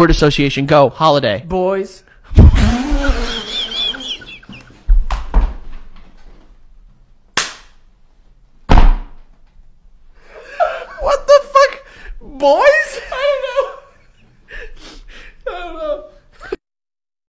Word association. Go. Holiday. Boys. what the fuck? Boys?